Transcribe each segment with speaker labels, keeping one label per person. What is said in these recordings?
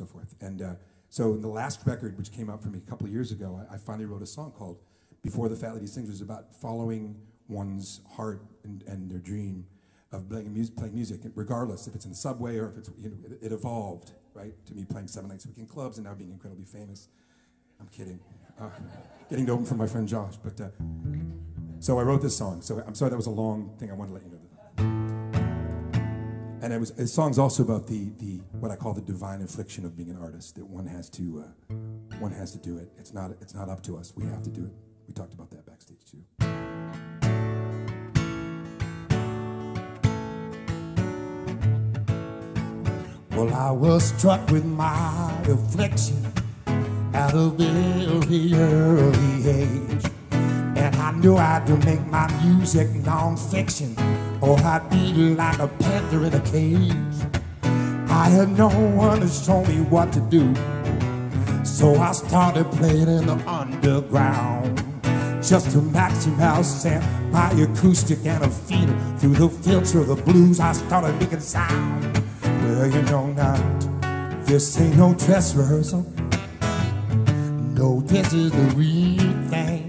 Speaker 1: so forth. And uh, so the last record, which came out for me a couple of years ago, I, I finally wrote a song called "Before the Fat Lady Sings." It was about following one's heart and, and their dream of playing music, playing music, regardless if it's in the subway or if it's you know, it, it evolved, right? To me, playing seven nights a week in clubs and now being incredibly famous. I'm kidding. Uh, getting to open from my friend Josh, but uh, so I wrote this song. So I'm sorry that was a long thing. I wanted to let you know that. And it was the song's also about the the what I call the divine affliction of being an artist. That one has to uh, one has to do it. It's not it's not up to us. We have to do it. We talked about that backstage too.
Speaker 2: Well, I was struck with my affliction at a very early age. And I knew I had to make my music non-fiction or I'd be like a panther in a cage. I had no one to show me what to do. So I started playing in the underground just to maximize my acoustic and a feel through the filter of the blues. I started making sound. Well, you know not, this ain't no dress rehearsal. No, this is the real thing.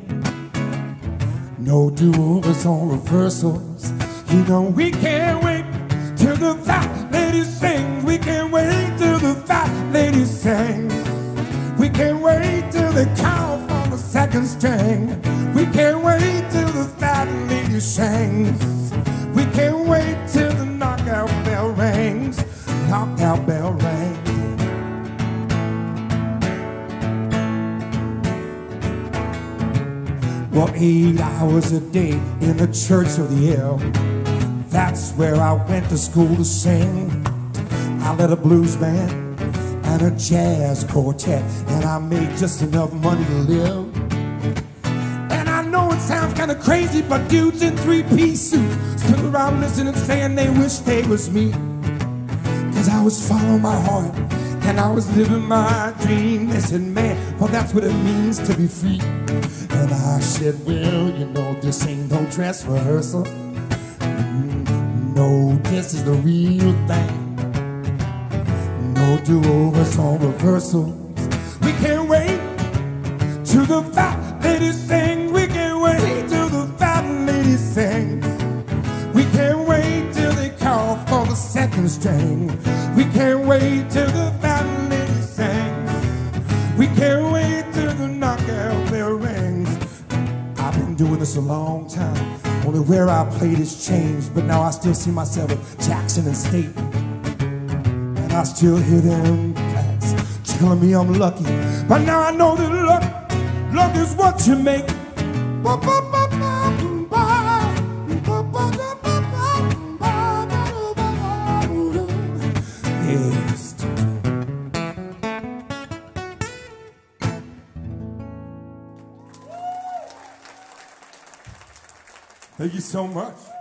Speaker 2: No do-overs or reversals. You know we can't wait till the fat lady sings. We can't wait till the fat lady sings. We can't wait till they count on the second string. We can't wait till the fat lady sings. We can't wait till the knockout bell rings. Knockout bell rings. Well, eight hours a day in the church of the hill. That's where I went to school to sing. I led a blues band and a jazz quartet, and I made just enough money to live. And I know it sounds kind of crazy, but dudes in three-piece suits stood around listening, saying they wish they was me. Cause I was following my heart, and I was living my dream. They said, man, well, that's what it means to be free. And I said, well, you know, this ain't no dress rehearsal. No, this is the real thing. No do-overs or reversals. We can't wait till the fat lady sing. We can't wait till the fat lady sing. We can't wait till they call for the second string. We can't wait till the fat lady sings. We can't wait till the knockout bell rings. I've been doing this a long time. Only where I played has changed, but now I still see myself at Jackson and State. And I still hear them cats telling me I'm lucky. But now I know that luck, luck is what you make. Yes.
Speaker 1: Thank you so much.